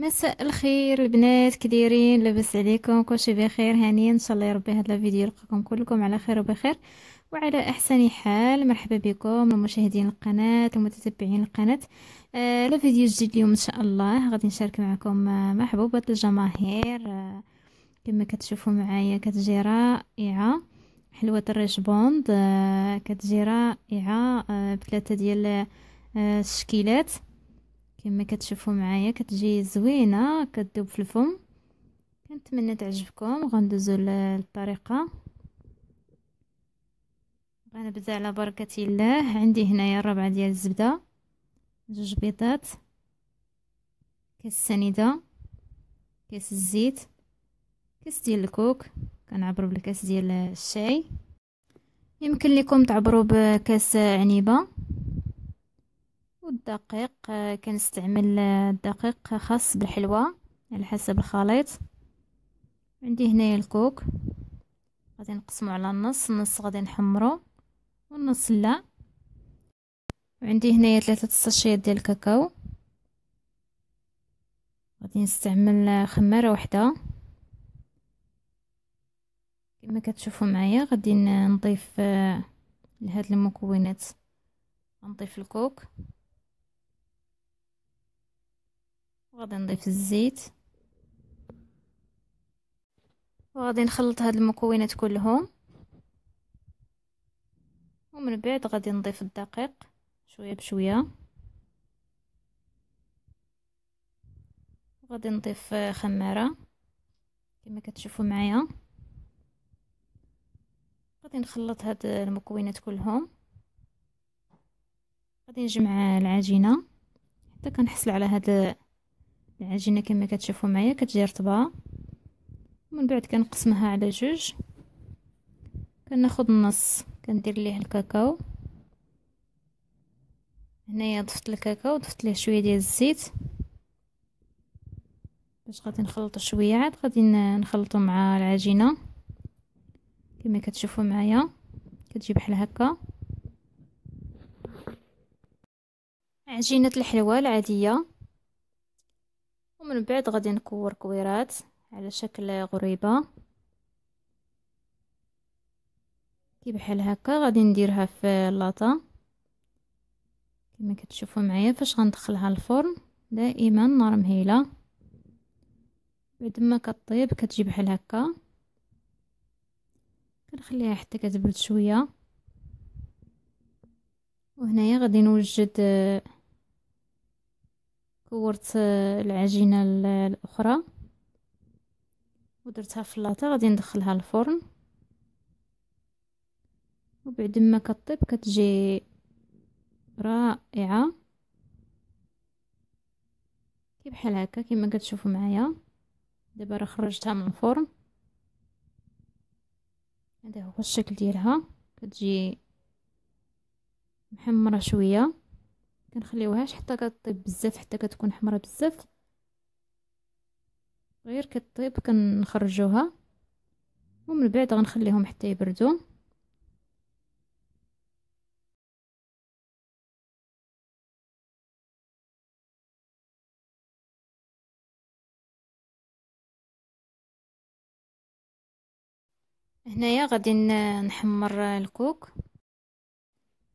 مساء الخير البنات كديرين لاباس عليكم كلشي بخير. هانيا إن شاء الله يا ربي هذا الفيديو يلقاكم كلكم على خير وبخير. وعلى أحسن حال مرحبا بكم المشاهدين القناة ومتتبعين القناة. آه الفيديو الجديد اليوم إن شاء الله. غادي نشارك معكم آه محبوبة الجماهير. آه كما كتشوفوا معايا كتجي رائعة. حلوة الريش بوند. آه كتجي رائعة آه بثلاثة ديال آه الشكيلات. كما كتشوفوا معايا كتجي زوينة كتذوب في الفم. كنتمنى تعجبكم. غندوزو للطريقة. غنبدا على بركة الله. عندي هنايا الربعه ديال الزبدة. جوج بيضات. كاس سنيدة. كاس الزيت. كاس ديال الكوك. كنعبرو بالكاس ديال الشاي. يمكن لكم تعبروا بكاس عنيبة. والدقيق كنستعمل الدقيق خاص بالحلوى على حسب الخليط. عندي هنايا الكوك غادي نقسمو على النص النص غادي نحمرو والنص لا. وعندي هنايا ثلاثة ساشيات ديال الكاكاو. غادي نستعمل خمارة وحدة. كما كتشوفوا معايا غادي نضيف لهاد المكونات. نضيف الكوك. وغادي نضيف الزيت. وغادي نخلط هاد المكونات كلهم. ومن بعد غادي نضيف الدقيق شوية بشوية. وغادي نضيف خمارة. كما كتشوفوا معايا. غادي نخلط هاد المكونات كلهم. غادي نجمع العجينة. حتى كنحصل على هاد العجينه كما كتشوفوا معايا كتجي رطبة. ومن بعد كنقسمها على جوج. كناخذ النص كندير ليه الكاكاو. هنايا ضفت الكاكاو ضفت ليه شوية ديال الزيت. باش غادي نخلطو شوية عاد غادي نخلطو مع العجينة. كما كتشوفوا معايا كتجي بحال هكا. عجينة الحلوى العادية. ومن بعد غادي نكور كويرات على شكل غريبة. كي بحال هكا غادي نديرها في اللاطه كما كتشوفوا معايا فاش غندخلها الفرن دائما نار مهيلة. بعد ما كطيب كتجي بحال هكا. كنخليها حتى كتبرد شوية. وهنايا غادي نوجد كورت العجينة الأخرى. ودرتها في اللاطه غادي ندخلها الفرن. وبعد ما كطيب كتجي رائعة. كي بحال هكا كما كتشوفوا معايا. دابا راه خرجتها من الفرن. هذا هو الشكل ديالها. كتجي محمرة شوية. كنخليوهاش حتى كطيب بزاف حتى كتكون حمرا بزاف. غير كطيب كنخرجوها ومن بعد غنخليهم حتى يبردوا. هنايا غادي نحمر الكوك.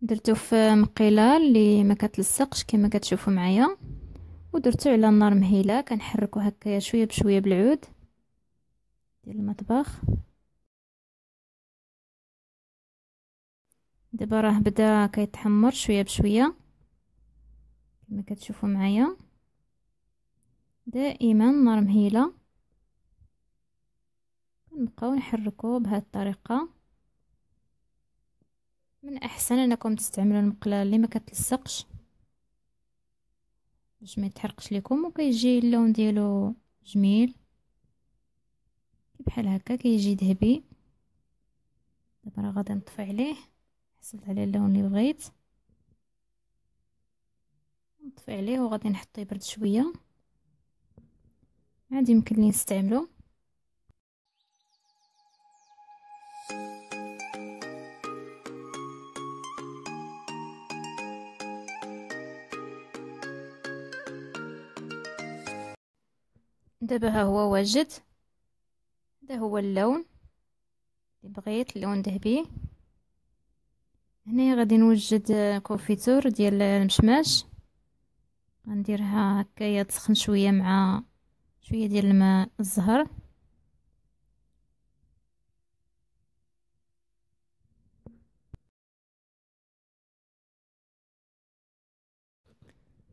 درتو في مقيله اللي ما كتلصقش كما كتشوفوا معايا. ودرتو على النار مهيلة كنحركو هكايا شوية بشوية بالعود ديال المطبخ. دابا راه بدا كيتحمر شوية بشوية كما كتشوفوا معايا. دائما نار مهيلة. كنبقاو نحركو بهذه الطريقة. من أحسن أنكم تستعملوا المقله اللي ما كتلصقش باش ما يتحرقش لكم وكيجي اللون ديالو جميل. بحال هكا كيجي ذهبي. دابا راه غادي نطفي عليه حصلت على اللون اللي بغيت. نطفي عليه وغادي نحطو يبرد شوية. عاد يمكن لي نستعملو. دابا ها هو واجد هذا هو اللون اللي بغيت اللون ذهبي. هنا غادي نوجد كونفيتور ديال المشماش. غنديرها هكايا تسخن شوية مع شوية ديال الماء الزهر.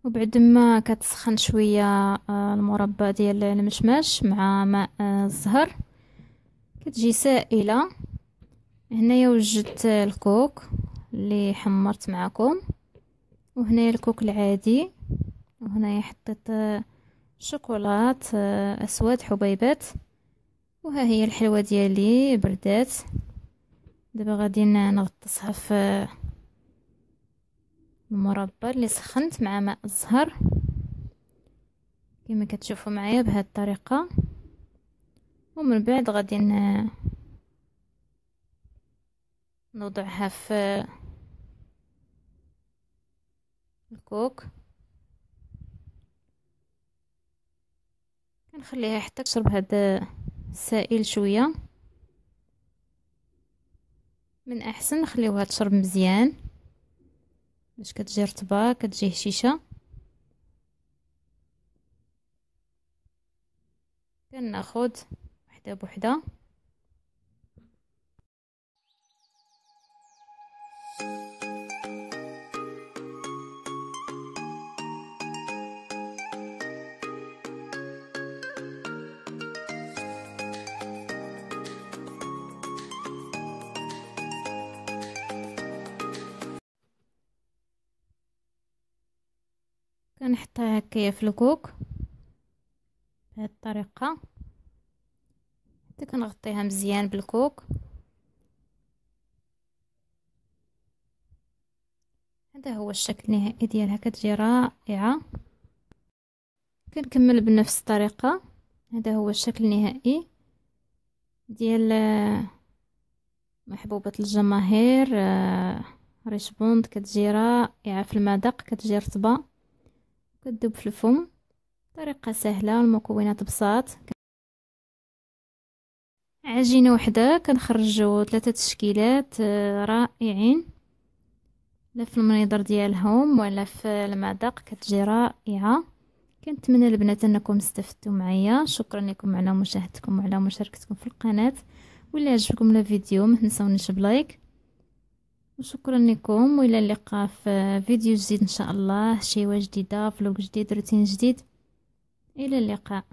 وبعد ما كتسخن شوية آه، المربى ديال المشماش مع ماء آه، الزهر كتجي سائلة. هنايا وجدت الكوك اللي حمرت معكم. وهنايا الكوك العادي. وهنايا حطيت آه، شوكولات أسود حبيبات. وها هي الحلوة ديالي بردات. دابا غادي نغطسها في المربى اللي سخنت مع ماء الزهر. كما كتشوفوا معايا بهذه الطريقة. ومن بعد غادي نوضعها في الكوك. كنخليها حتى تشرب هذا السائل شوية. من أحسن نخليوها تشرب مزيان. باش كتجي رطبة كتجي هشيشة. كناخد وحدة بوحدة. كنحطها هكايا في الكوك بهذه الطريقة. حتى كنغطيها مزيان بالكوك. هذا هو الشكل النهائي ديالها كتجي رائعة. كنكمل بنفس الطريقة. هذا هو الشكل النهائي ديال محبوبة الجماهير آه، ريشبوند كتجي رائعة في المذاق كتجي رطبة. كتذوب في الفم. طريقة سهلة المكونات بساط. عجينة وحدة كنخرجوا ثلاثة تشكيلات آه، رائعين. لا في المنيضر ديالهم ولا في المذاق كتجي رائعة. كنتمنى البنات أنكم استفدتوا معايا. شكرا لكم على مشاهدتكم وعلى مشاركتكم في القناة. ولا عجبكم الفيديو ما تنسونيش بلايك. وشكرا لكم وإلى اللقاء في فيديو جديد إن شاء الله شيوه جديده فلوق جديد روتين جديد. إلى اللقاء.